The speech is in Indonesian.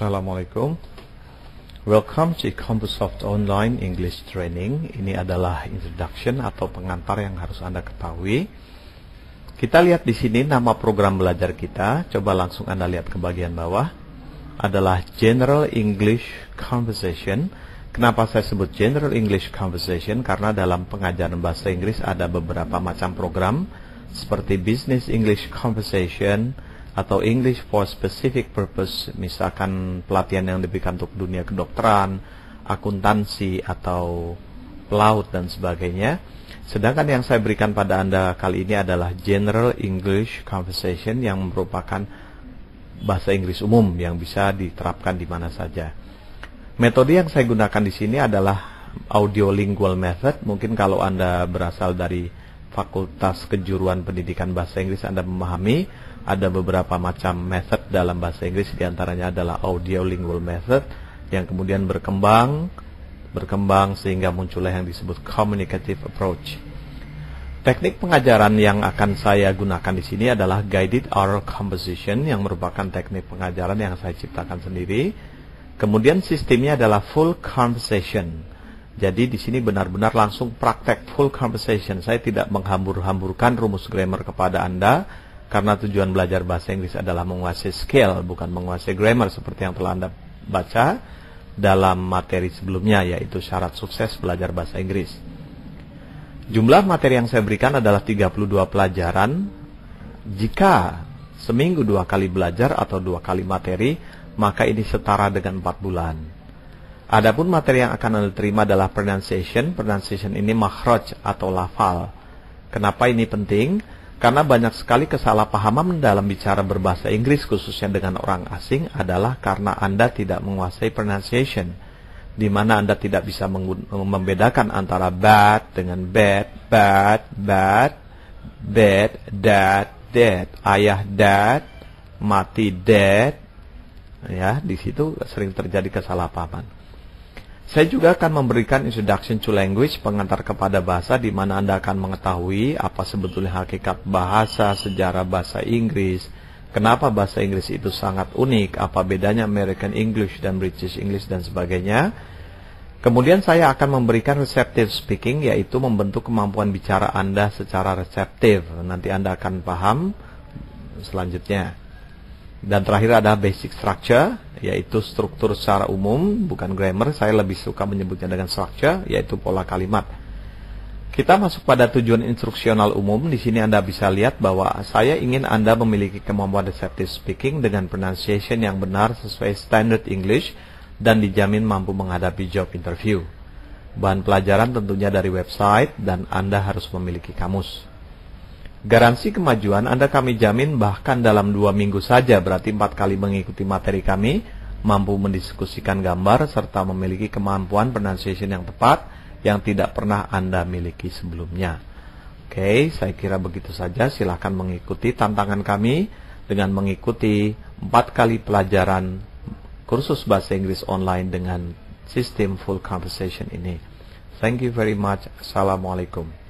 Assalamualaikum. Welcome to Compusoft Online English Training. Ini adalah introduction atau pengantar yang harus Anda ketahui. Kita lihat di sini nama program belajar kita. Coba langsung Anda lihat ke bagian bawah. Adalah General English Conversation. Kenapa saya sebut General English Conversation? Karena dalam pengajaran bahasa Inggris ada beberapa macam program seperti Business English Conversation, atau English for specific purpose, misalkan pelatihan yang diberikan untuk dunia kedokteran, akuntansi atau pelaut dan sebagainya. Sedangkan yang saya berikan pada Anda kali ini adalah General English Conversation yang merupakan bahasa Inggris umum yang bisa diterapkan di mana saja. Metode yang saya gunakan di sini adalah audiolingual method. Mungkin kalau Anda berasal dari Fakultas Kejuruan Pendidikan Bahasa Inggris Anda memahami ada beberapa macam method dalam bahasa Inggris di antaranya adalah audio lingual method yang kemudian berkembang berkembang sehingga muncullah yang disebut communicative approach. Teknik pengajaran yang akan saya gunakan di sini adalah guided oral composition yang merupakan teknik pengajaran yang saya ciptakan sendiri. Kemudian sistemnya adalah full conversation. Jadi di sini benar-benar langsung praktek full conversation. Saya tidak menghambur-hamburkan rumus grammar kepada Anda karena tujuan belajar bahasa Inggris adalah menguasai skill, bukan menguasai grammar seperti yang telah Anda baca dalam materi sebelumnya, yaitu syarat sukses belajar bahasa Inggris. Jumlah materi yang saya berikan adalah 32 pelajaran. Jika seminggu dua kali belajar atau dua kali materi, maka ini setara dengan 4 bulan. Adapun materi yang akan Anda terima adalah pronunciation. Pronunciation ini makhraj atau lafal. Kenapa ini penting? Karena banyak sekali kesalahpahaman dalam bicara berbahasa Inggris khususnya dengan orang asing adalah karena Anda tidak menguasai pronunciation. Di mana Anda tidak bisa membedakan antara bad dengan bad, bad, bad, bad, dad, dead. Ayah dad, mati dead. Ya, di situ sering terjadi kesalahpahaman. Saya juga akan memberikan introduction to language, pengantar kepada bahasa di mana Anda akan mengetahui apa sebetulnya hakikat bahasa, sejarah bahasa Inggris, kenapa bahasa Inggris itu sangat unik, apa bedanya American English dan British English dan sebagainya. Kemudian saya akan memberikan receptive speaking, yaitu membentuk kemampuan bicara Anda secara reseptif. Nanti Anda akan paham selanjutnya. Dan terakhir ada basic structure, yaitu struktur secara umum, bukan grammar. Saya lebih suka menyebutnya dengan structure, yaitu pola kalimat. Kita masuk pada tujuan instruksional umum. Di sini Anda bisa lihat bahwa saya ingin Anda memiliki kemampuan receptive speaking dengan pronunciation yang benar sesuai standard English dan dijamin mampu menghadapi job interview. Bahan pelajaran tentunya dari website dan Anda harus memiliki kamus. Garansi kemajuan Anda kami jamin bahkan dalam dua minggu saja berarti empat kali mengikuti materi kami mampu mendiskusikan gambar serta memiliki kemampuan pronunciation yang tepat yang tidak pernah Anda miliki sebelumnya. Oke, saya kira begitu saja. Silahkan mengikuti tantangan kami dengan mengikuti empat kali pelajaran kursus bahasa Inggris online dengan sistem full conversation ini. Thank you very much. Assalamualaikum.